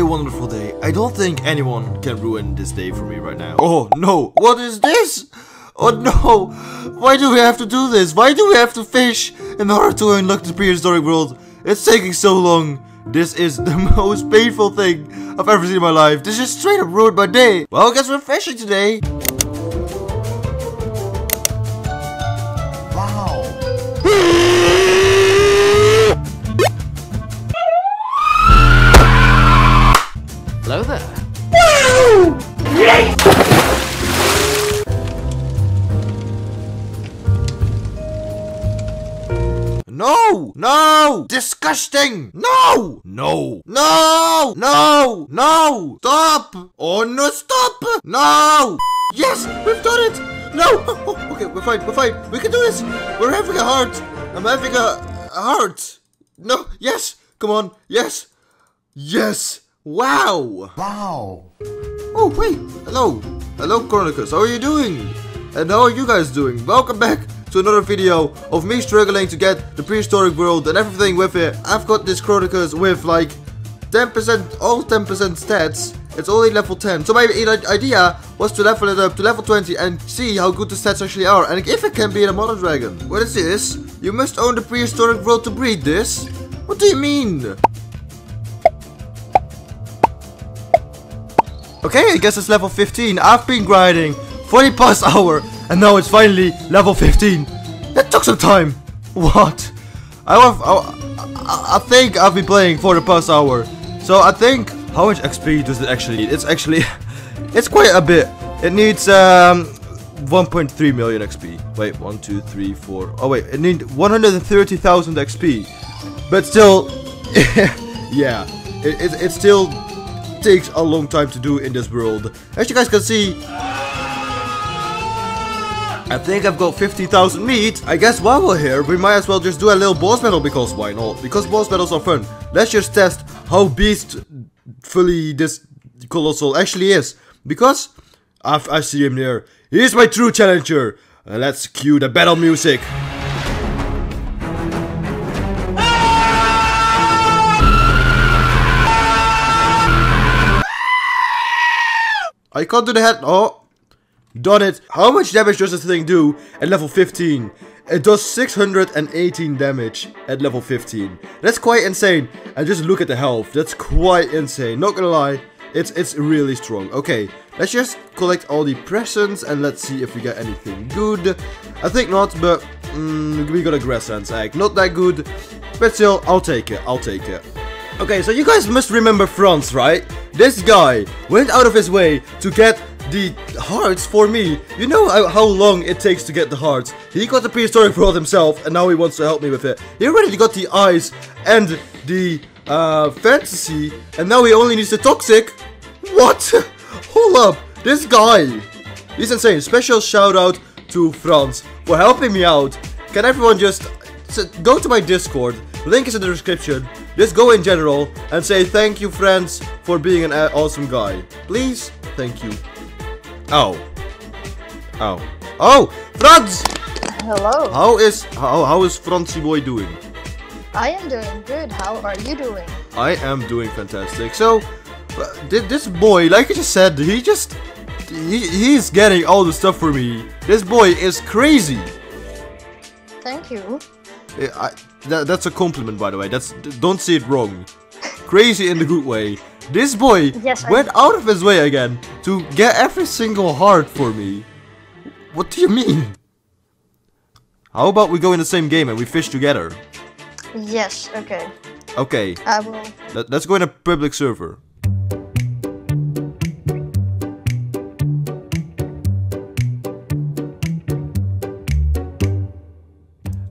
a wonderful day. I don't think anyone can ruin this day for me right now. Oh no, what is this? Oh no, why do we have to do this? Why do we have to fish in order to unlock the prehistoric world? It's taking so long. This is the most painful thing I've ever seen in my life. This just straight up ruined my day. Well, I guess we're fishing today. Disgusting! No! No! No! No! No! Stop! Oh no, stop! No! Yes! We've done it! No! Oh, okay, we're fine, we're fine. We can do this! We're having a heart! I'm having a, a heart! No! Yes! Come on! Yes! Yes! Wow! Wow. Oh, wait. Hello. Hello, Chronicus. How are you doing? And how are you guys doing? Welcome back to another video of me struggling to get the prehistoric world and everything with it. I've got this Chronicus with like 10%, all 10% stats. It's only level 10. So my idea was to level it up to level 20 and see how good the stats actually are. And if it can be a mother dragon. What is this? You must own the prehistoric world to breed this? What do you mean? Okay, I guess it's level 15. I've been grinding 40 plus hour and now it's finally level 15. That took some time. What? I, have, I, I think I've been playing for the past hour. So I think, how much XP does it actually need? It's actually, it's quite a bit. It needs um, 1.3 million XP. Wait, 1, 2, 3, 4. Oh wait, it needs 130,000 XP. But still, yeah, it, it, it still takes a long time to do in this world. As you guys can see, I think I've got 50,000 meat. I guess while we're here, we might as well just do a little boss battle because why not? Because boss battles are fun. Let's just test how beastfully this colossal actually is. Because I've, I see him there. He's my true challenger. Uh, let's cue the battle music. I can't do the head. Oh, done it. How much damage does this thing do at level 15? It does 618 damage at level 15. That's quite insane. And just look at the health. That's quite insane. Not gonna lie. It's it's really strong. Okay, let's just collect all the presents and let's see if we get anything good. I think not, but mm, we got a grasslands egg. Not that good, but still, I'll take it. I'll take it. Okay, so you guys must remember Franz, right? This guy went out of his way to get the hearts for me. You know how, long it takes to get the hearts. He got the prehistoric world himself, and now he wants to help me with it. He already got the eyes and the uh, fantasy, and now he only needs the toxic. What? Hold up, this guy. He's insane. Special shout out to Franz for helping me out. Can everyone just go to my Discord? Link is in the description. Just go in general and say thank you, friends, for being an awesome guy. Please, thank you. Oh. Oh. Oh, Franz! Hello. How is how how is Franzi boy doing? I am doing good. How are you doing? I am doing fantastic. So, uh, this boy, like I just said, he just he, he's getting all the stuff for me. This boy is crazy. Thank you. I, that, that's a compliment, by the way. That's don't see it wrong. Crazy in the good way. This boy yes, went out of his way again to get every single heart for me. What do you mean? How about we go in the same game and we fish together? Yes, okay. Okay. I will. Let, let's go in a public server.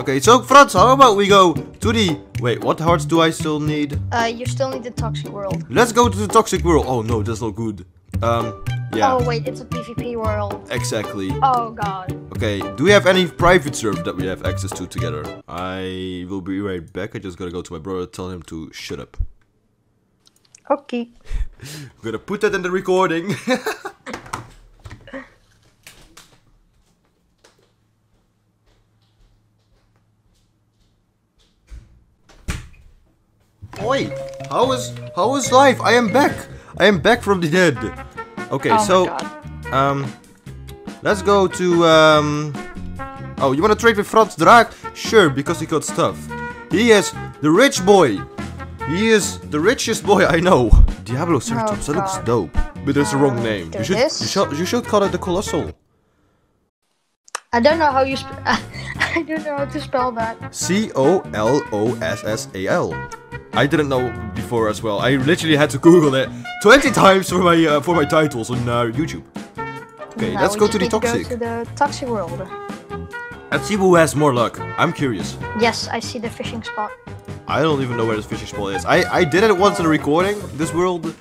Okay, so Franz, how about we go to the... Wait, what hearts do I still need? Uh, you still need the toxic world. Let's go to the toxic world. Oh no, that's not good. Um, yeah. Oh wait, it's a PvP world. Exactly. Oh god. Okay, do we have any private server that we have access to together? I will be right back. I just gotta go to my brother, tell him to shut up. Okay. I'm gonna put that in the recording. How is How is life? I am back. I am back from the dead. Okay, Oh so um, let's go to um. Oh, you want to trade with Frans Draak? Sure, because he got stuff. He is the rich boy. He is the richest boy I know. Diablo Ceratops, that looks dope. But there's the wrong name. You should, you should you should call it the Colossal. I don't know how you. I don't know how to spell that. C O L O S S A L. I didn't know before as well. I literally had to Google it 20 times for my uh, for my titles on uh, YouTube. Okay, Now let's go to the toxic. Go to the toxic world. Let's see who has more luck. I'm curious. Yes, I see the fishing spot. I don't even know where this fishing spot is. I, I did it once in a recording, this world,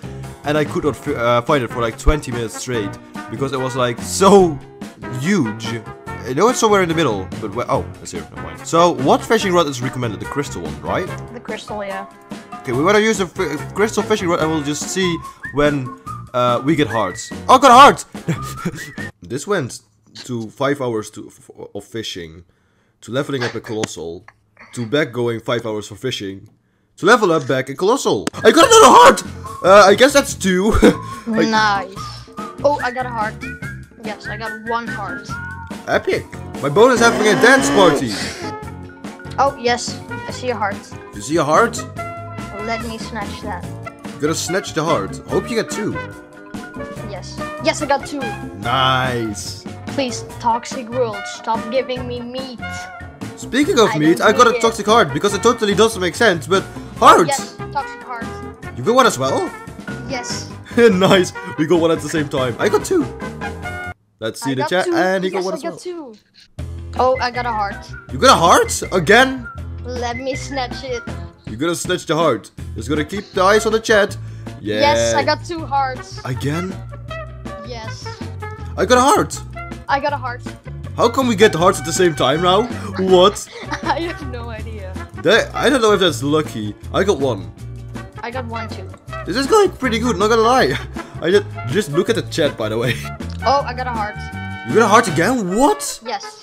and I could not uh, find it for like 20 minutes straight because it was like so huge. I know it's somewhere in the middle, but where- oh, it's here. Never mind. So, what fishing rod is recommended? The crystal one, right? The crystal, yeah. Okay, we want to use the crystal fishing rod, and we'll just see when uh, we get hearts. Oh, got a heart! this went to five hours to, f- of fishing, to leveling up a colossal, to back going five hours for fishing, to level up back a colossal. I got another heart! Uh, I guess that's two. Nice. Oh, I got a heart. Yes, I got one heart. Epic! My boat is having a dance party. Oh, yes, I see a heart. You see a heart? Let me snatch that. You gotta snatch the heart. Hope you get two. Yes. Yes, I got two. Nice. Please, toxic world, stop giving me meat. Speaking of I meat, I got a need it. toxic heart because it totally doesn't make sense, but heart! Yes, toxic heart. You got one as well? Yes. nice, we got one at the same time. I got two. Let's see I the chat, two. and he yes, got one I as well. got two. Oh, I got a heart. You got a heart? Again? Let me snatch it. You gotta snatch the heart. Just gonna keep the eyes on the chat. Yeah. Yes, I got two hearts. Again? Yes. I got a heart. I got a heart. How come we get the hearts at the same time now? What? I have no idea. That, I don't know if that's lucky. I got one. I got one too. This is going pretty good, not gonna lie. I just, just look at the chat, by the way. Oh, I got a heart. You got a heart again? What? Yes.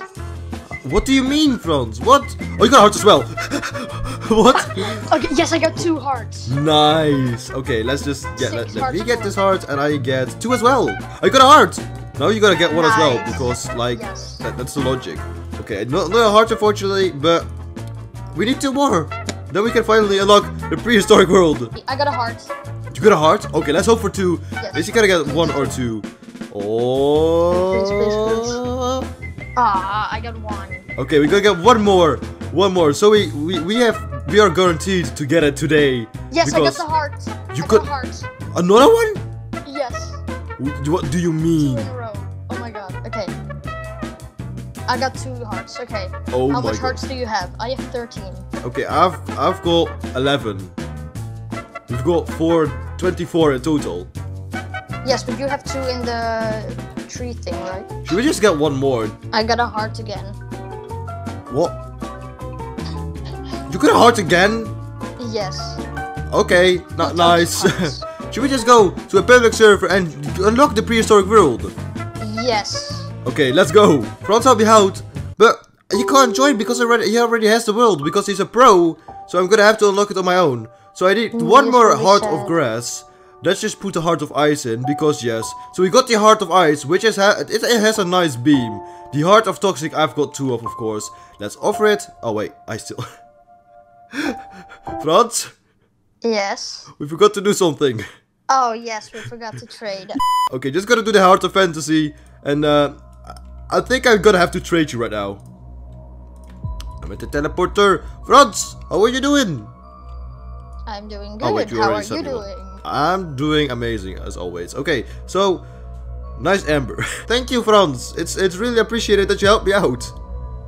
What do you mean, Franz? What? Oh, you got a heart as well. what? Okay, yes, I got two hearts. Nice. Okay, let's just get let, Six let me get this heart and I get two as well. Oh, I got a heart. Now you gotta get one as well because like Yes. that, that's the logic. Okay, no, no heart unfortunately, but we need two more. Then we can finally unlock the prehistoric world. I got a heart. You got a heart? Okay, let's hope for two. Yes. At least you gotta get one or two. Oh. Ah, I got one. Okay, we gotta get one more. One more. So we, we, we have we are guaranteed to get it today. Yes, I got the heart. you I could- got heart. Another one? Yes. What do you Two mean? in a row. Oh my god. Okay. I got two hearts. Okay. Oh How much god. hearts do you have? I have 13. Okay, I've I've got 11. We've got four, 24 in total. Yes, but you have two in the tree thing, right? Should we just get one more? I got a heart again. What? You got a heart again? Yes. Okay, not nice. Should we just go to a public server and unlock the prehistoric world? Yes. Okay, let's go. Frans help me out. But he can't join because already, he already has the world because he's a pro. So I'm gonna have to unlock it on my own. So I need mm, one yes, more heart of grass. Let's just put the heart of ice in because yes. So we got the heart of ice, which is ha it, it has a nice beam. The heart of toxic, I've got two of, of course. Let's offer it. Oh wait, I still. Frans, Yes. we forgot to do something. Oh, yes, we forgot to trade. Okay, just gotta do the heart of fantasy, and uh, I think I'm gonna have to trade you right now. I'm at the teleporter. Franz, how are you doing? I'm doing good. Oh, wait, How are you doing? I'm doing amazing as always. Okay, so nice amber. Thank you, Franz. It's it's really appreciated that you helped me out.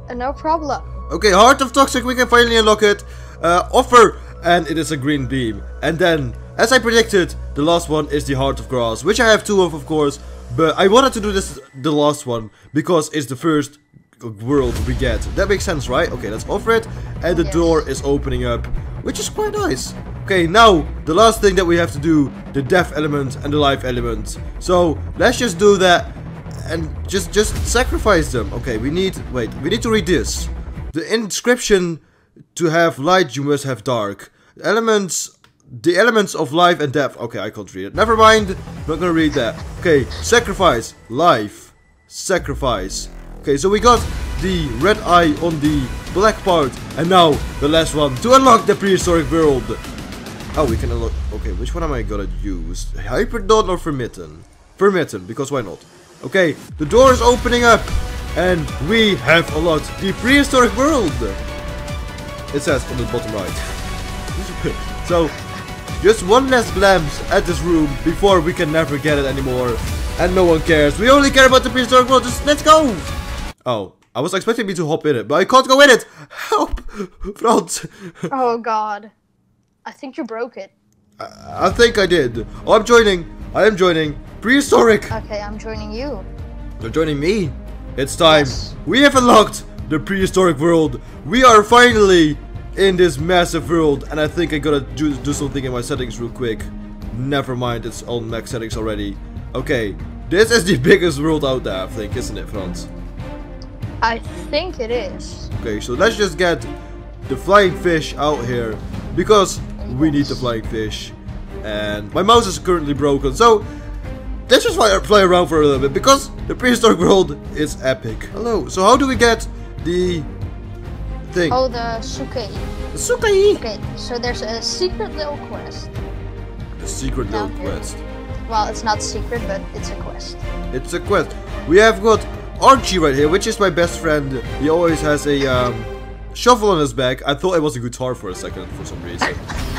Uh, no problem. Okay, Heart of Toxic, we can finally unlock it. Uh, offer, and it is a green beam. And then, as I predicted, the last one is the Heart of Grass, which I have two of, of course. But I wanted to do this, the last one, because it's the first world we get. That makes sense, right? Okay, let's offer it. And the Yes. door is opening up, which is quite nice. Okay, now, the last thing that we have to do, the death element and the life element. So, let's just do that and just just sacrifice them. Okay, we need wait, we need to read this. The inscription to have light you must have dark. Elements the elements of life and death. Okay, I can't read it. Never mind. Not gonna read that. Okay, sacrifice, life, sacrifice. Okay, so we got the red eye on the black part, and now the last one to unlock the prehistoric world. Oh, we can unlock. Okay, which one am I gonna use? Hyperdon or Vermitten? Vermitten, because why not? Okay, the door is opening up, and we have unlocked the prehistoric world. It says on the bottom right. so, just one last glance at this room before we can never get it anymore. And no one cares. We only care about the prehistoric world. Just let's go! Oh, I was expecting me to hop in it, but I can't go in it! Help! Frans! Oh god. I think you broke it. I think I did. Oh, I'm joining. I am joining. Prehistoric! Okay, I'm joining you. You're joining me. It's time. Yes. We have unlocked the prehistoric world. We are finally in this massive world. And I think I gotta do, do something in my settings real quick. Never mind, it's on max settings already. Okay, this is the biggest world out there, I think, isn't it, Franz? I think it is. Okay, so let's just get the flying fish out here. Because we need the flying fish. And my mouse is currently broken, so let's just fly around for a little bit. Because the prehistoric world is epic. Hello, so how do we get the thing? Oh, the Suke. Sukai! Okay, so there's a secret little quest. The secret little here. quest. Well, it's not secret, but it's a quest. It's a quest. We have got Archie right here, which is my best friend. He always has a um, shovel on his back. I thought it was a guitar for a second for some reason.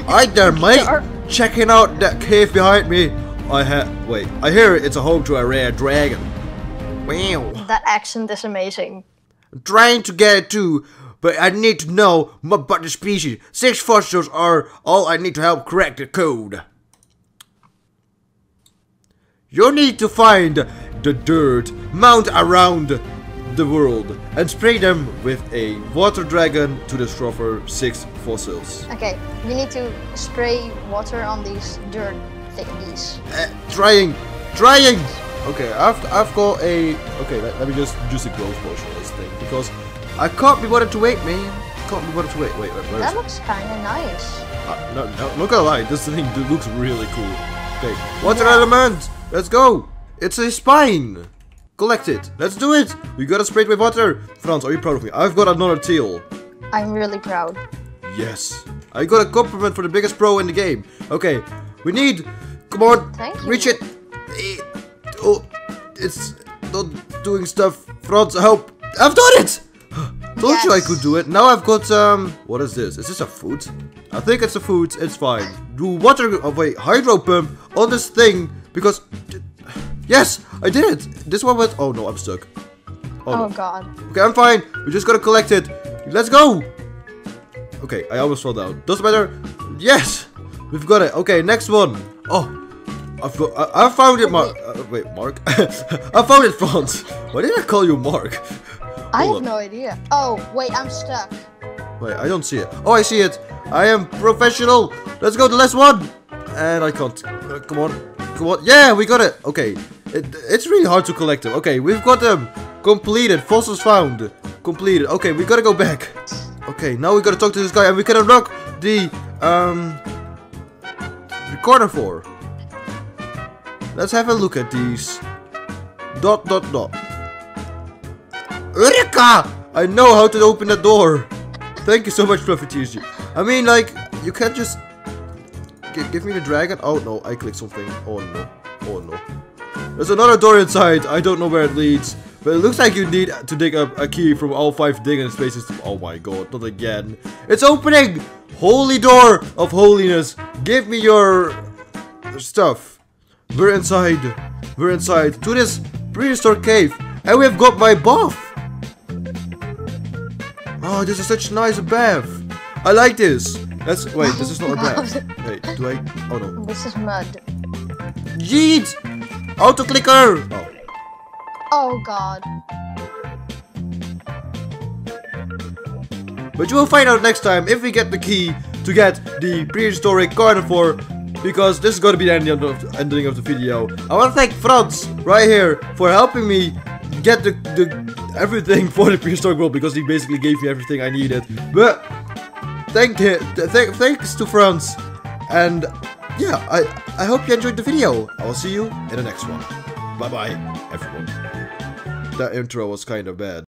Alright there, mate. Checking out that cave behind me. I have. Wait, I hear it's a home to a rare dragon. Wow. That accent is amazing. I'm trying to get it too, but I need to know more about the species. Six fossils are all I need to help crack the code. You need to find the dirt mound around the world and spray them with a water dragon to discover six fossils. Okay, you need to spray water on these dirt thingies. Uh, trying, trying. Okay, I've I've got a. Okay, let, let me just use a growth potion on this thing because I can't be bothered to wait, man. Can't be bothered to wait. Wait, wait, where is That looks kinda nice. Uh, no, no, not gonna lie, this thing looks really cool. Okay, water element, let's go. It's a spine. Collect it. Let's do it. We gotta spray it with water. Franz, are you proud of me? I've got another teal. I'm really proud. Yes. I got a compliment for the biggest pro in the game. Okay, we need. Come on, Thank you. reach it. Eh, Oh, it's not doing stuff. Frans, help! I've done it. Told you I could do it. Now I've got um. What is this? Is this a food? I think it's a food. It's fine. Do water. Oh wait, hydro pump on this thing because. Yes, I did it. This one was. Oh no, I'm stuck. Oh, Oh no. god. Okay, I'm fine. We just gotta collect it. Let's go. Okay, I almost fell down. Doesn't matter. Yes, we've got it. Okay, next one. Oh, I've got. I, I found it, Mark. Uh, wait, Mark. I found it, Franz. Why did I call you Mark? I have no idea. Oh, wait, I'm stuck. Wait, I don't see it. Oh, I see it. I am professional. Let's go to the last one. And I can't. Uh, come on. Come on. Yeah, we got it. Okay. It, it's really hard to collect them. Okay, we've got them. Completed. Fossils found. Completed. Okay, we gotta go back. Okay, now we gotta talk to this guy and we can unlock the, um, the carnivore. Let's have a look at these. Dot, dot, dot. Eureka! I know how to open the door. Thank you so much, Fluffy TSG. I mean, like, you can't just gi- give me the dragon. Oh no, I clicked something. Oh no. Oh no. There's another door inside. I don't know where it leads. But it looks like you need to dig up a key from all five digging spaces. Oh my god, not again. It's opening! Holy door of holiness. Give me your stuff. We're inside. We're inside to this prehistoric cave. And we've got my buff. Oh, ah, this is such a nice bath. I like this. That's wait, this is not a bath. Wait, do I? Oh no. This is mud. Yeet! Auto clicker. Oh, Oh god. but you will find out next time if we get the key to get the prehistoric carnivore. Because this is gonna be the ending of the, ending of the video. I want to thank Franz right here for helping me get the, the everything for the prehistoric world because he basically gave me everything I needed. But thank th- th- thanks to Franz. And yeah, I, I hope you enjoyed the video. I will see you in the next one. Bye bye, everyone. That intro was kind of bad.